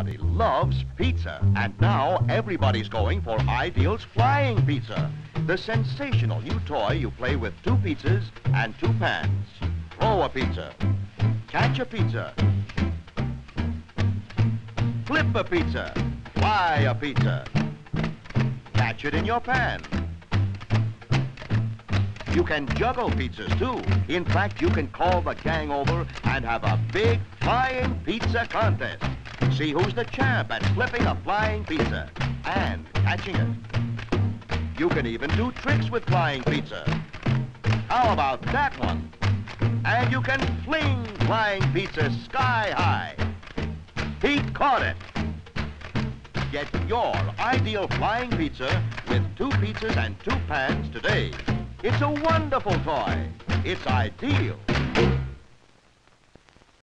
Everybody loves pizza. And now everybody's going for Ideal's Flying Pizza. The sensational new toy you play with two pizzas and two pans. Throw a pizza. Catch a pizza. Flip a pizza. Fly a pizza. Catch it in your pan. You can juggle pizzas, too. In fact, you can call the gang over and have a big flying pizza contest. See who's the champ at flipping a flying pizza and catching it. You can even do tricks with flying pizza. How about that one? And you can fling flying pizza sky high. He caught it. Get your ideal flying pizza with two pizzas and two pans today. It's a wonderful toy. It's ideal.